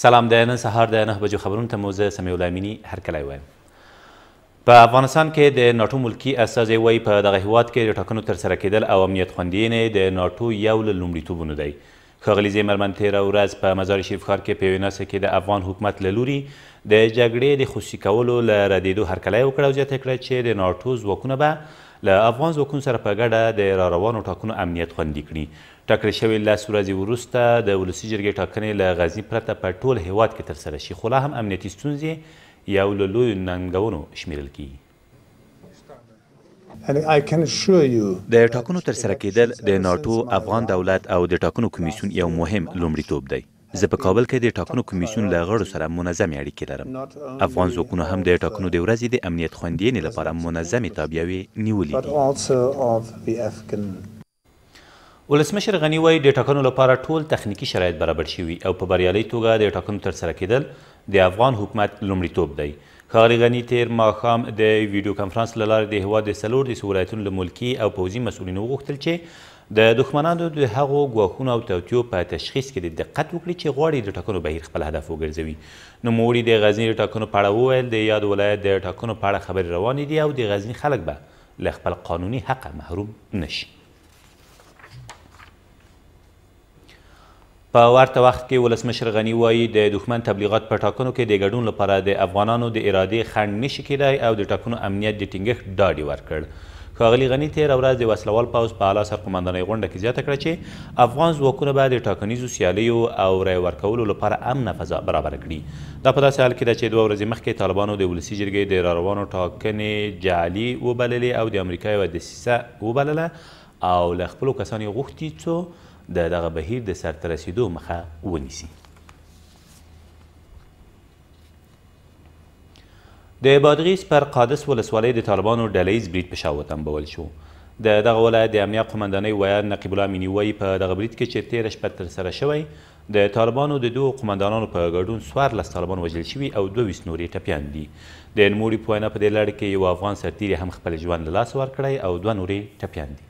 سلام د نن سهار د نه بجو خبرونو ته مو زه سمیع الله امیني هرکلی وایم په افغانستان کې د ناټو ملکی استازی وایي په دغه هیواد کې د ټاکنو ترسره کېدل او امنیت خوندیینې د ناټو یو له لومړیتوبونو دی ښاغليزې مېرمن تېره ورځ په مزارشريف ښار کې په يوې ناسته کې د افغان حکومت له لوري د جګړې د خصوصي کولو له ردېدو هرکلی وکړ او زياته کړه چې د ناټو ځواکونه به له افغان ځواکونو سره په ګډه د راروانو ټاکنو امنيت خوندي کړي. ټاکل شوې لس ورځې وروسته د ولسي جرګې ټاکنې له غزني پرته په ټول هېواد کې ترسره شي، خولا هم امنيتي ستونزې يو له لويو ننګونو شمېرل کېږي. د ټاکنو ترسره کېدل د ناټو، افغان دولت او د ټاکنو کمېسیون یو مهم لومړیتوب دی. زه په کابل کې د ټاکنو کمېسیون له غړو سره منظمې اړیکې لرم. افغان ځواکونو هم د ټاکنو د ورځې د امنیت خوندیېنې لپاره منظمې تابیاوې نیولې دي. ولسمشر غني وايي، د ټاکنو لپاره ټول تخنیکي شرایط برابر شوي او په بریالۍ توګه د ټاکنو ترسره کېدل د افغان حکومت لومړیتوب دی. ښاغلي غني تېر ماښام د ویډیو کنفرانس له لارې د هېواد د څلور دېرش ولایتونو له ملکي او پوځي مسؤلینو وغوښتل چې د دښمنانو د هغو ګواښونو او توطیو په تشخیص کې دې دقت وکړي چې غواړي د ټاکنو بهیر خپل هدف وګرځوي. نوموړي د غزني د ټاکنو په اړه وویل، د یاد ولایت د ټاکنو په اړه خبرې روانې دي او د غزني خلک به له خپل قانوني حقه محروم نه شي. په ورته وخت کې ولسمشر غني وایي، د دښمن تبلیغات په ټاکنو کې د ګډون لپاره د افغانانو د ارادې خنډ نه شي کېدای او د ټاکنو امنیت د ټینګښت ډاډ یې ورکړ. ښاغلي غني تېره ورځ د وسلهوال پوځ په اعلا سرقوماندانۍ غونډه کې زیاته کړه چې افغان ځواکونه به د ټاکنیزو سیالیو او رایې ورکولو لپاره امنه فضا برابره کړي دا په داسې حال کې ده چې دوه ورځې مخکې طالبانو د ولسي جرګې د راروانو ټاکنې جعلي وبللې او د امریکا یوه دسیسه وبلله او له خپلو کسانو یې غوښتي څو د دغه بهیر د سرته رسیدو مخه ونیسي. د بادغیس پر قادس ولسوالۍ د طالبانو ډله ییز برید په شا وتنبول شو. د دغه ولایت د امنیه قومندانۍ ویاند نقیب الله امیني وایي په دغه برید کې چې تېره شپه ترسره شوی د طالبانو د دوو قومندانانو په ګډون څوارلس طالبان وژل شوي او دوه ویشت نور یې ټپیان دي. د نوموړي په وینا په دې لړ کې یو افغان سرتیري هم خپل ژوند له لاسه ورکړی او دوه نور یې ټپیان دي.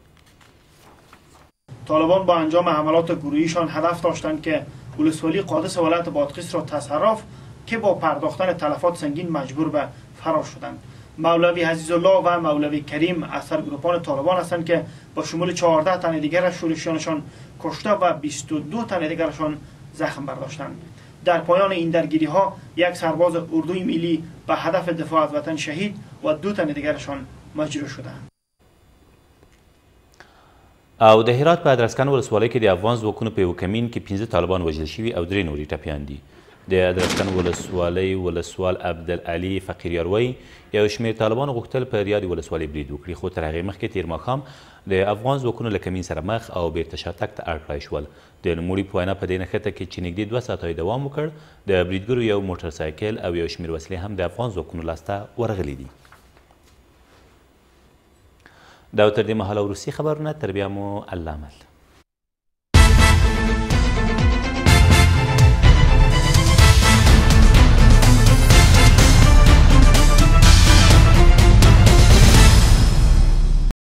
طالبان با انجام حملات گروهی شان هدف داشتند که ولسوالی قادس ولایت بادغیس را تصرف که با پرداختن تلفات سنگین مجبور به فرار شدند مولوی عزیز الله و مولوی کریم اثر گروپان طالبان هستند که با شمول 14 تن دیگر شورشیانشان کشته و 22 تن دیگرشان زخم برداشتند در پایان این درگیری ها یک سرباز اردوی ملی به هدف دفاع از وطن شهید و دو تن دیگرشان مجروح شدند او د هرات په ادرسکن ولسوالۍ کې د افغان ځواکونو په یو کمین کې پنځه طالبان وژل شوي او درې نوري ټپیان دي د ادرسکن ولسوالۍ ولسوال عبدالعلي فقیریار وایي یو شمېر طالبان غوښتل پر یادې ولسوالۍ برید وکړي خو تر هغې مخکې تېر ماښام د افغان ځواکونو له کمین سره مخ او بیرته شاتګ ته اړ کړای شول د نوموړي په وینا په دې نښته کې چې نږدې دوه ساعته یې دوام وکړ د بریدګرو یو موټر سایکل او یو شمېر وسلې هم د افغان ځواکونو لاسته ورغلي دي دا و تر دې مهاله وروستي خبرونه تر بیا مو الله مل